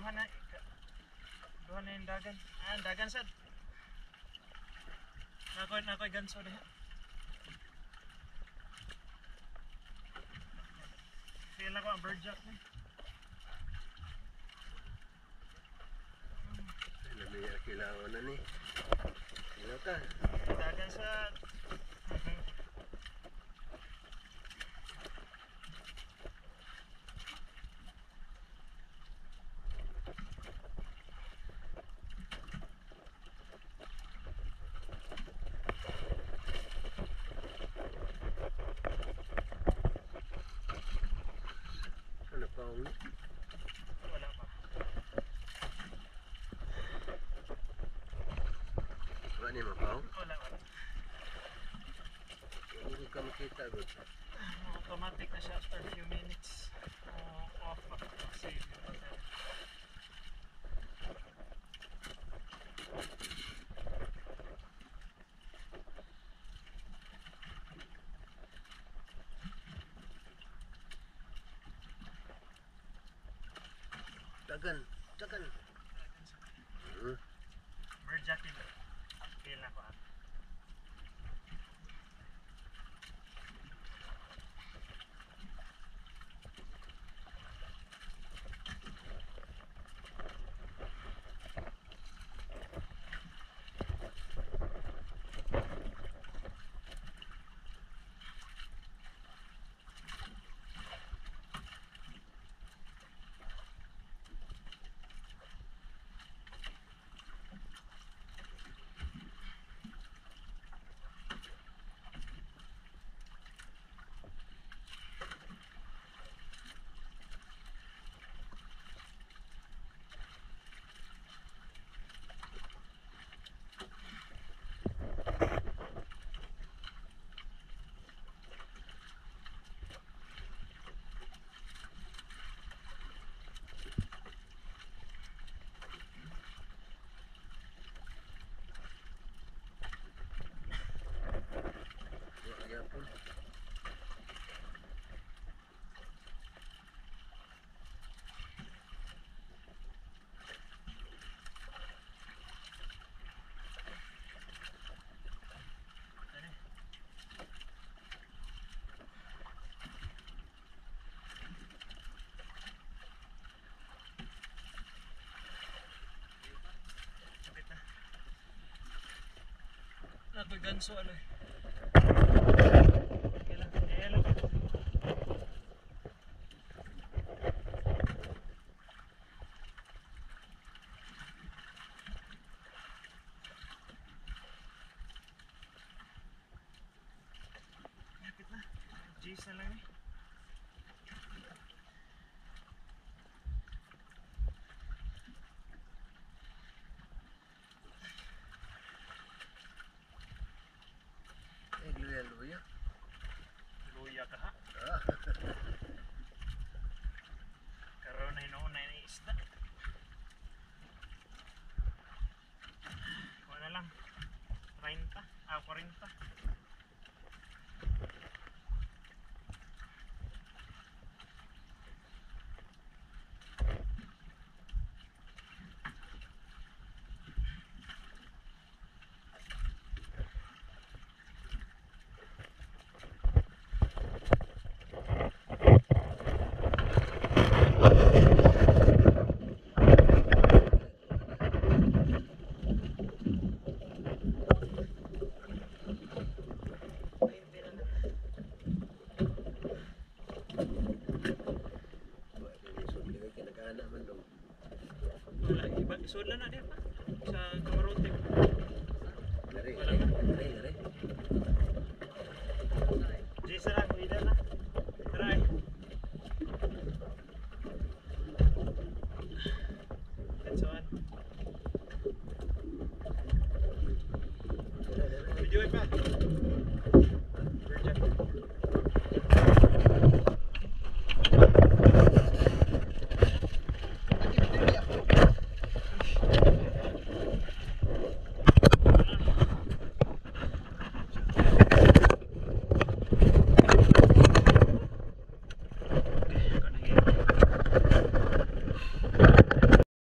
duha na duha na yung dagan. Ah dagan sad nakoy nakoy ganso diha. Feel ako ang birdjack ni. Kailangan na ni. Ni wala. Hindi ka makita bro. Automatic na siya after few minutes. Uh, off pa. Save. Dagan, dagan. Hmm. Bird jacket. Ganso ano eh. Kapit na. Lang. Eh, Karoon na yung isda. Kuha na lang. 30. Ah, 40. Wala iba. Isod lang na din. back.